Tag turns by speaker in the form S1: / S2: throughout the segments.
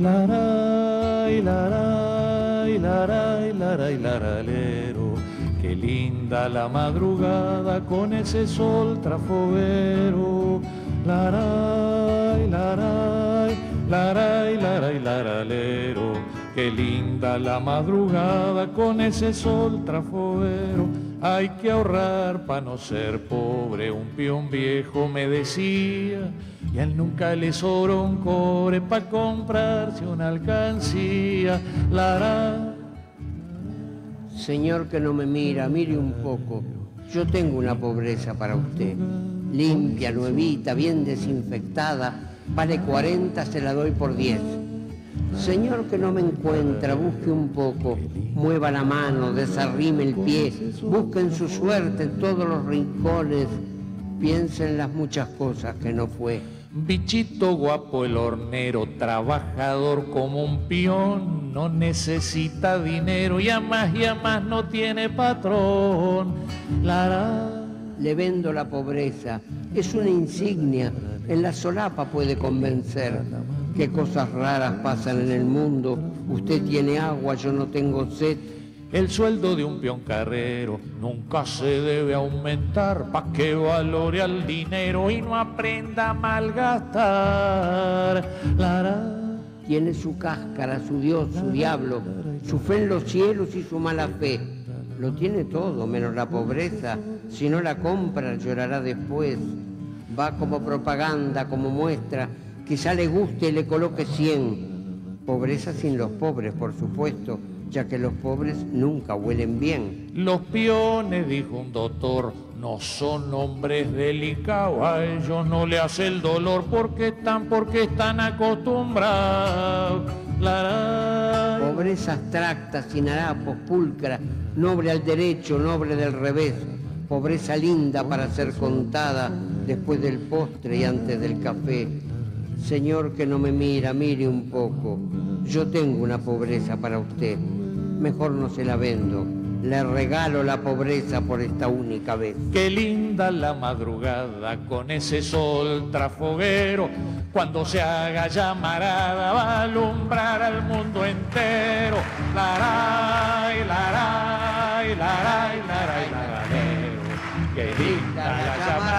S1: Laray, laray, laray, laray, laralero. Qué linda la madrugada con ese sol trafoguero. Laray, laray, laray, laray, laralero. Qué linda la madrugada con ese sol trafoguero. Hay que ahorrar para no ser pobre, un peón viejo me decía. Y él nunca le sobró un core para comprarse una alcancía. Lara.
S2: Señor que no me mira, mire un poco. Yo tengo una pobreza para usted. Limpia, nuevita, bien desinfectada. Vale 40, se la doy por 10. Señor que no me encuentra, busque un poco, mueva la mano, desarrime el pie, busque en su suerte en todos los rincones, piense en las muchas cosas que no fue.
S1: Bichito guapo el hornero, trabajador como un peón, no necesita dinero y a más y a más no tiene patrón. Lara.
S2: Le vendo la pobreza, es una insignia, en la solapa puede convencer. Qué cosas raras pasan en el mundo, usted tiene agua, yo no tengo sed.
S1: El sueldo de un peón carrero nunca se debe aumentar pa' que valore al dinero y no aprenda a malgastar. Lara.
S2: Tiene su cáscara, su Dios, su diablo, su fe en los cielos y su mala fe. Lo tiene todo, menos la pobreza. Si no la compra, llorará después. Va como propaganda, como muestra. Quizá le guste y le coloque 100. Pobreza sin los pobres, por supuesto, ya que los pobres nunca huelen bien.
S1: Los peones, dijo un doctor, no son hombres delicados, a ellos no le hace el dolor porque están, porque están acostumbrados. La...
S2: Pobreza abstracta, sin harapos, pulcra, noble al derecho, noble del revés. Pobreza linda para ser contada después del postre y antes del café. Señor que no me mira, mire un poco. Yo tengo una pobreza para usted. Mejor no se la vendo. Le regalo la pobreza por esta única vez.
S1: Qué linda la madrugada con ese sol trafoguero. Cuando se haga llamarada va a alumbrar al mundo entero. Laray, laray, laray, laray, laranero. Qué linda la llamarada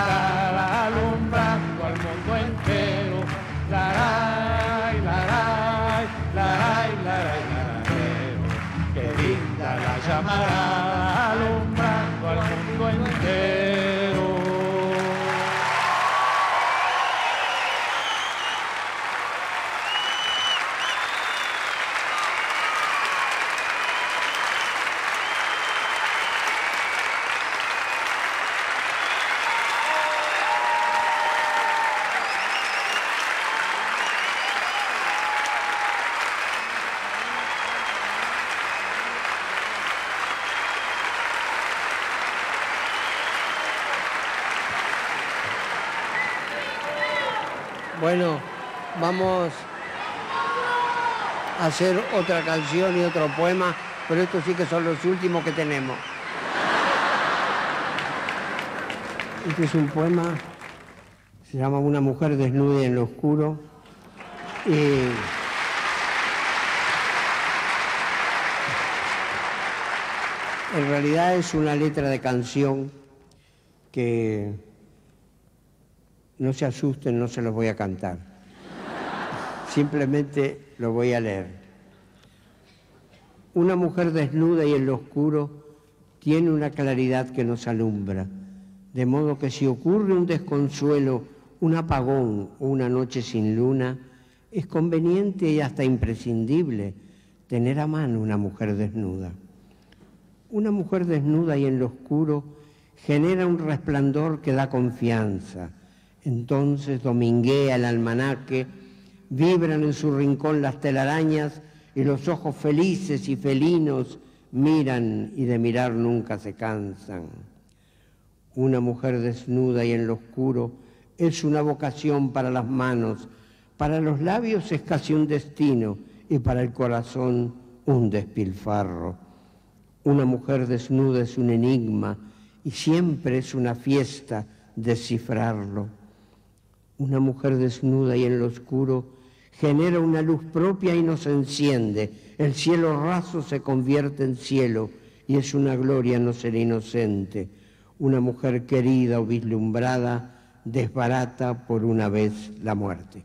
S1: linda
S2: Bueno, vamos a hacer otra canción y otro poema, pero estos sí que son los últimos que tenemos. Este es un poema, se llama Una mujer desnuda en lo oscuro. Y en realidad es una letra de canción que no se asusten, no se los voy a cantar. Simplemente lo voy a leer. Una mujer desnuda y en lo oscuro tiene una claridad que nos alumbra, de modo que si ocurre un desconsuelo, un apagón o una noche sin luna, es conveniente y hasta imprescindible tener a mano una mujer desnuda. Una mujer desnuda y en lo oscuro genera un resplandor que da confianza. Entonces dominguea el almanaque, vibran en su rincón las telarañas y los ojos felices y felinos miran y de mirar nunca se cansan. Una mujer desnuda y en lo oscuro es una vocación para las manos, para los labios es casi un destino y para el corazón un despilfarro. Una mujer desnuda es un enigma y siempre es una fiesta descifrarlo. Una mujer desnuda y en lo oscuro genera una luz propia y nos enciende. El cielo raso se convierte en cielo y es una gloria no ser inocente. Una mujer querida o vislumbrada desbarata por una vez la muerte.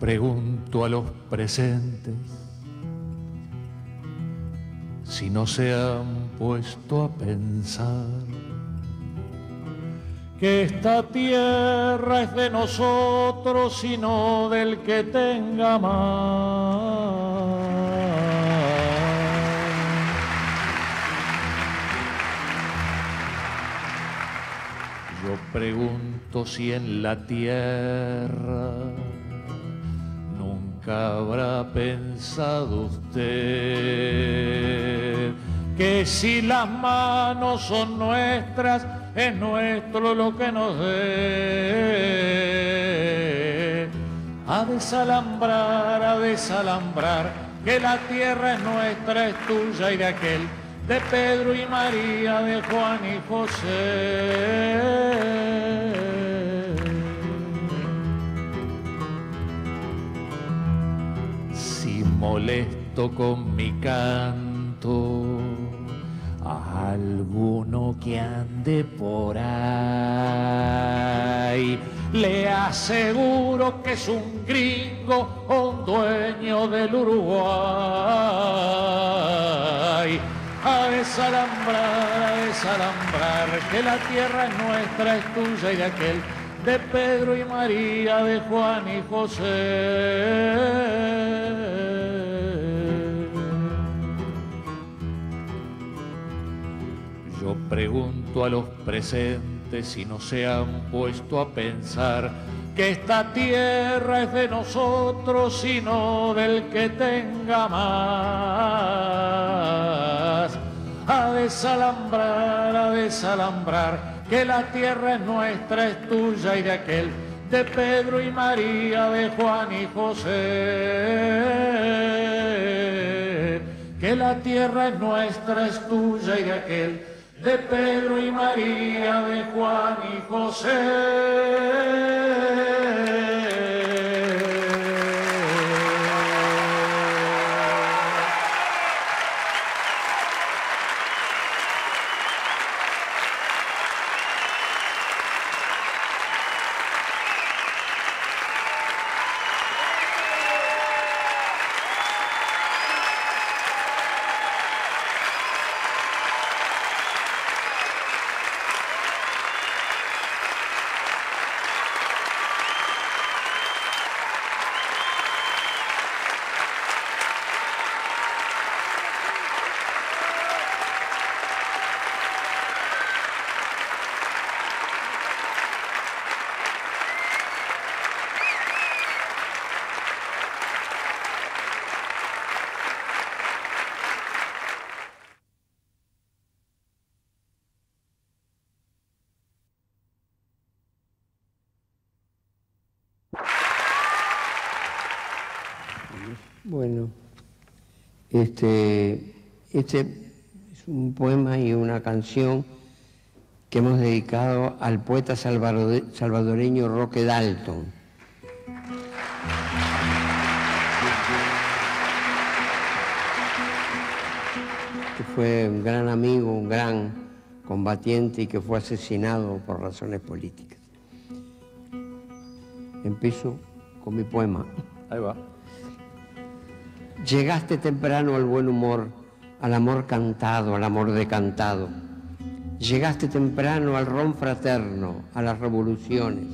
S1: Pregunto a los presentes si no se han puesto a pensar que esta tierra es de nosotros y no del que tenga más. Yo pregunto si en la tierra nunca habrá pensado usted que si las manos son nuestras, es nuestro lo que nos dé. A desalambrar, a desalambrar, que la tierra es nuestra, es tuya y de aquel, de Pedro y María, de Juan y José. Molesto con mi canto a alguno que ande por ahí, le aseguro que es un gringo o un dueño del Uruguay. A desalambrar, a desalambrar, que la tierra es nuestra, es tuya y de aquel, de Pedro y María, de Juan y José. Pregunto a los presentes si no se han puesto a pensar que esta tierra es de nosotros y no del que tenga más. A desalambrar, a desalambrar, que la tierra es nuestra, es tuya y de aquel, de Pedro y María, de Juan y José. Que la tierra es nuestra, es tuya y de aquel, de Pedro y María, de Juan y José.
S2: Bueno, este, este es un poema y una canción que hemos dedicado al poeta salvadore- salvadoreño Roque Dalton. que fue un gran amigo, un gran combatiente y que fue asesinado por razones políticas. Empiezo con mi poema.
S1: Ahí va.
S2: Llegaste temprano al buen humor, al amor cantado, al amor decantado. Llegaste temprano al ron fraterno, a las revoluciones.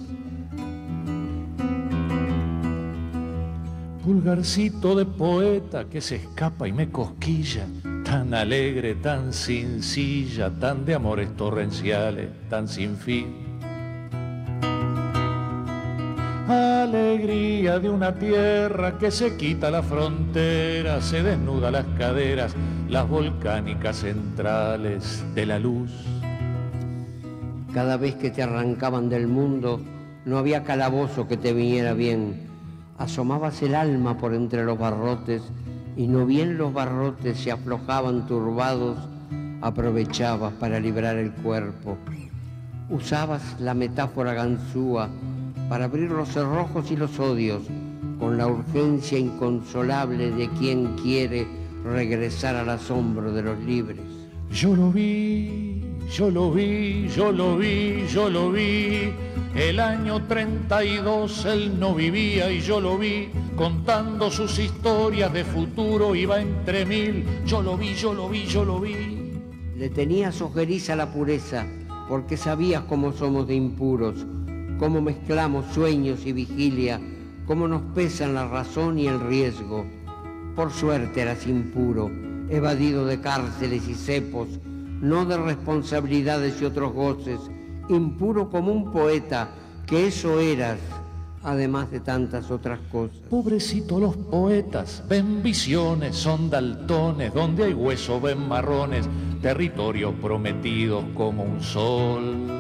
S1: Pulgarcito de poeta que se escapa y me cosquilla, tan alegre, tan sencilla, tan de amores torrenciales, tan sin fin Alegría de una tierra que se quita la frontera, se desnuda las caderas, las volcánicas centrales de la luz.
S2: Cada vez que te arrancaban del mundo, no había calabozo que te viniera bien. Asomabas el alma por entre los barrotes y no bien los barrotes se aflojaban turbados, aprovechabas para librar el cuerpo. Usabas la metáfora ganzúa para abrir los cerrojos y los odios con la urgencia inconsolable de quien quiere regresar al asombro de los libres.
S1: Yo lo vi, yo lo vi, yo lo vi, yo lo vi. El año 32 él no vivía y yo lo vi contando sus historias de futuro, iba entre mil. Yo lo vi, yo lo vi, yo lo vi.
S2: Le tenías ojeriza la pureza porque sabías cómo somos de impuros cómo mezclamos sueños y vigilia, cómo nos pesan la razón y el riesgo. Por suerte eras impuro, evadido de cárceles y cepos, no de responsabilidades y otros goces, impuro como un poeta, que eso eras, además de tantas otras cosas.
S1: Pobrecito los poetas, ven visiones, son daltones, donde hay hueso ven marrones, territorios prometidos como un sol.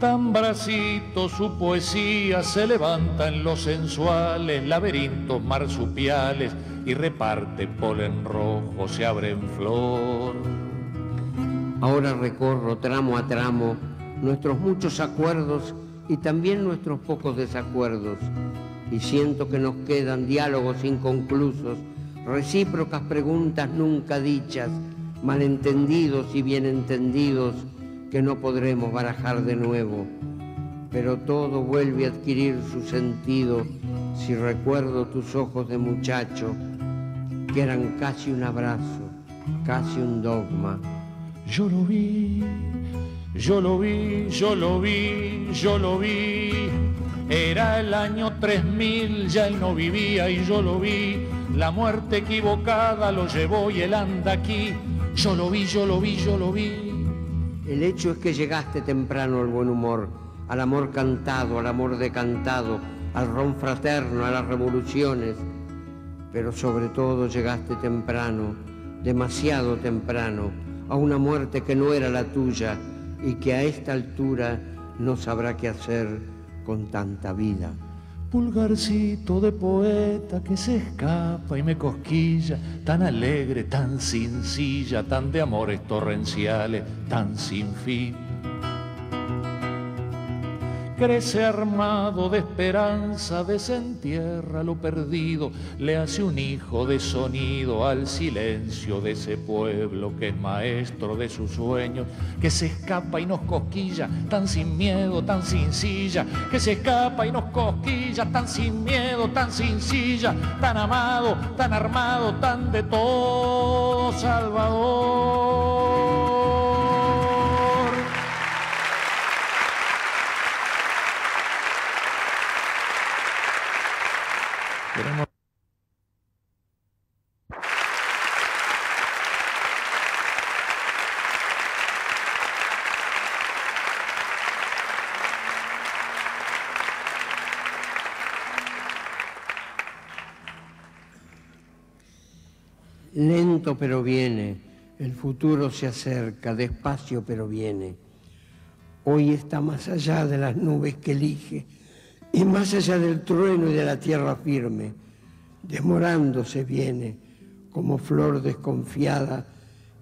S1: Tan bracito su poesía se levanta en los sensuales laberintos marsupiales y reparte polen rojo, se abre en flor.
S2: Ahora recorro tramo a tramo nuestros muchos acuerdos y también nuestros pocos desacuerdos y siento que nos quedan diálogos inconclusos, recíprocas preguntas nunca dichas, malentendidos y bien entendidos que no podremos barajar de nuevo, pero todo vuelve a adquirir su sentido si recuerdo tus ojos de muchacho, que eran casi un abrazo, casi un dogma.
S1: Yo lo vi, yo lo vi, yo lo vi, yo lo vi. Era el año 3000, ya él no vivía y yo lo vi. La muerte equivocada lo llevó y él anda aquí. Yo lo vi, yo lo vi, yo lo vi.
S2: El hecho es que llegaste temprano al buen humor, al amor cantado, al amor decantado, al ron fraterno, a las revoluciones, pero sobre todo llegaste temprano, demasiado temprano, a una muerte que no era la tuya y que a esta altura no sabrá qué hacer con tanta vida
S1: pulgarcito de poeta que se escapa y me cosquilla, tan alegre, tan sencilla, tan de amores torrenciales, tan sin fin crece armado de esperanza, desentierra lo perdido, le hace un hijo de sonido al silencio de ese pueblo que es maestro de sus sueños, que se escapa y nos cosquilla, tan sin miedo, tan sin silla, que se escapa y nos cosquilla, tan sin miedo, tan sin silla, tan amado, tan armado, tan de todo Salvador.
S2: Lento pero viene, el futuro se acerca, despacio pero viene. Hoy está más allá de las nubes que elige y más allá del trueno y de la tierra firme. Demorándose viene como flor desconfiada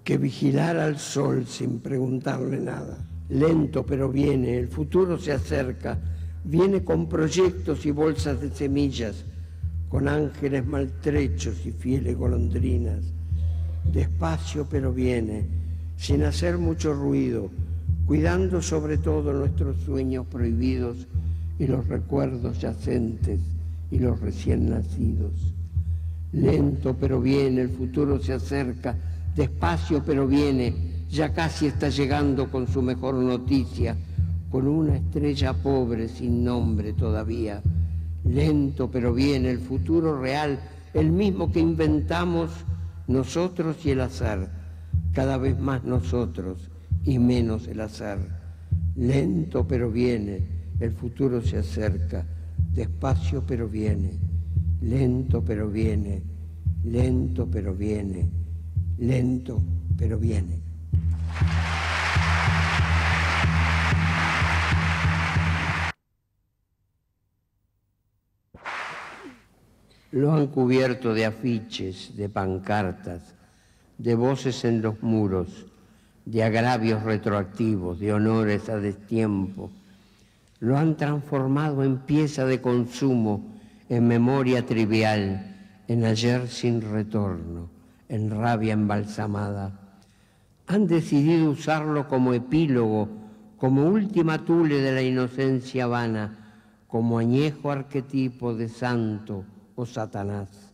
S2: que vigilara al sol sin preguntarle nada. Lento pero viene, el futuro se acerca, viene con proyectos y bolsas de semillas con ángeles maltrechos y fieles golondrinas. Despacio pero viene, sin hacer mucho ruido, cuidando sobre todo nuestros sueños prohibidos y los recuerdos yacentes y los recién nacidos. Lento pero viene, el futuro se acerca, despacio pero viene, ya casi está llegando con su mejor noticia, con una estrella pobre sin nombre todavía. Lento pero bien, el futuro real, el mismo que inventamos nosotros y el azar, cada vez más nosotros y menos el azar. Lento pero viene, el futuro se acerca, despacio pero viene, lento pero viene, lento pero viene, lento pero viene. Lo han cubierto de afiches, de pancartas, de voces en los muros, de agravios retroactivos, de honores a destiempo. Lo han transformado en pieza de consumo, en memoria trivial, en ayer sin retorno, en rabia embalsamada. Han decidido usarlo como epílogo, como última tule de la inocencia vana, como añejo arquetipo de santo, o Satanás.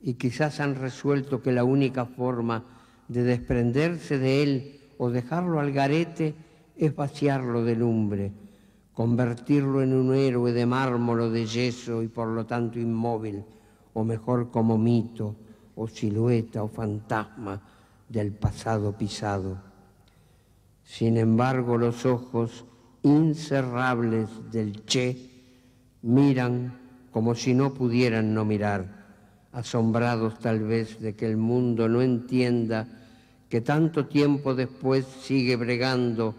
S2: Y quizás han resuelto que la única forma de desprenderse de él o dejarlo al garete es vaciarlo de lumbre, convertirlo en un héroe de mármol o de yeso y por lo tanto inmóvil, o mejor como mito o silueta o fantasma del pasado pisado. Sin embargo, los ojos incerrables del Che miran como si no pudieran no mirar, asombrados tal vez de que el mundo no entienda que tanto tiempo después sigue bregando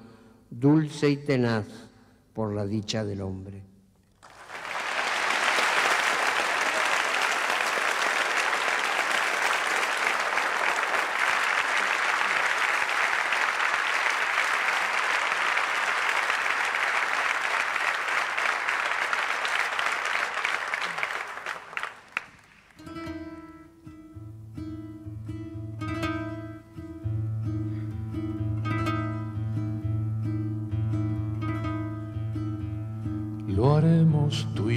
S2: dulce y tenaz por la dicha del hombre.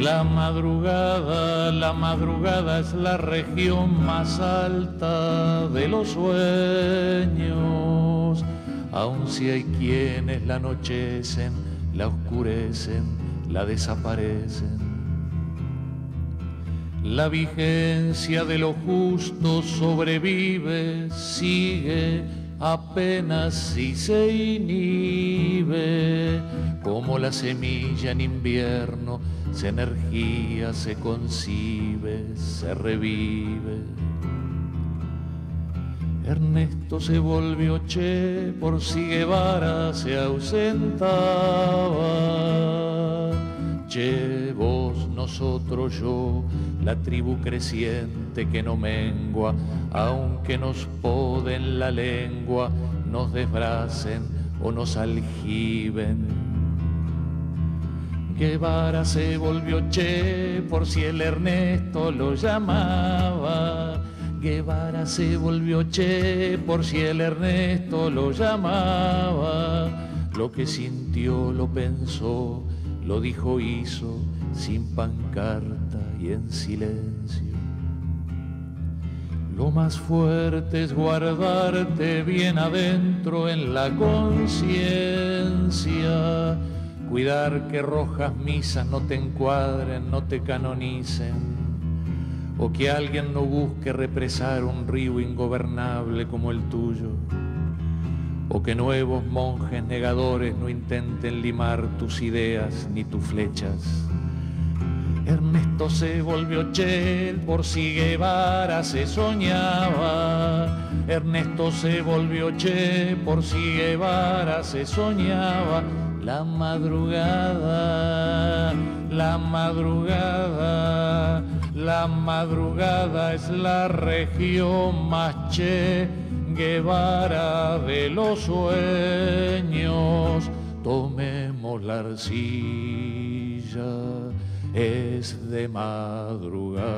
S1: la madrugada, la madrugada es la región más alta de los sueños, aun si hay quienes la anochecen la oscurecen, la desaparecen. La vigencia de lo justo sobrevive, sigue apenas si se inhibe, como la semilla en invierno, se energía, se concibe, se revive. Ernesto se volvió che por si Guevara se ausentaba. Che, vos, nosotros, yo, la tribu creciente que no mengua, aunque nos poden la lengua, nos desbracen o nos aljiben. Guevara se volvió che por si el Ernesto lo llamaba Guevara se volvió che por si el Ernesto lo llamaba. Lo que sintió, lo pensó, lo dijo, hizo, sin pancarta y en silencio. Lo más fuerte es guardarte bien adentro en la conciencia, cuidar que rojas misas no te encuadren, no te canonicen o que alguien no busque represar un río ingobernable como el tuyo, o que nuevos monjes negadores no intenten limar tus ideas ni tus flechas. Ernesto se volvió chel por si Guevara se soñaba. Ernesto se volvió che por si Guevara se soñaba. La madrugada, la madrugada la madrugada es la región más che Guevara de los sueños. Tomemos la arcilla, es de madrugada.